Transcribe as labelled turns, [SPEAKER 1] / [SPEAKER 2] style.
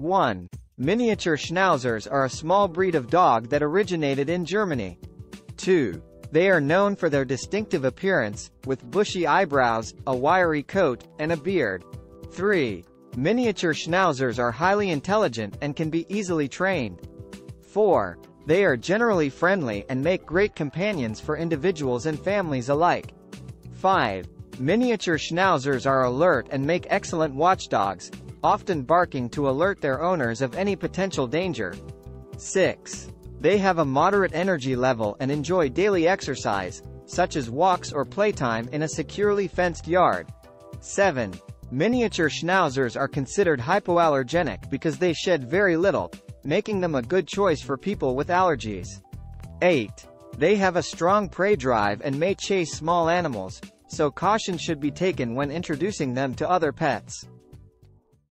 [SPEAKER 1] 1. Miniature Schnauzers are a small breed of dog that originated in Germany. 2. They are known for their distinctive appearance, with bushy eyebrows, a wiry coat, and a beard. 3. Miniature Schnauzers are highly intelligent and can be easily trained. 4. They are generally friendly and make great companions for individuals and families alike. 5. Miniature Schnauzers are alert and make excellent watchdogs, often barking to alert their owners of any potential danger. 6. They have a moderate energy level and enjoy daily exercise, such as walks or playtime in a securely fenced yard. 7. Miniature Schnauzers are considered hypoallergenic because they shed very little, making them a good choice for people with allergies. 8. They have a strong prey drive and may chase small animals, so caution should be taken when introducing them to other pets.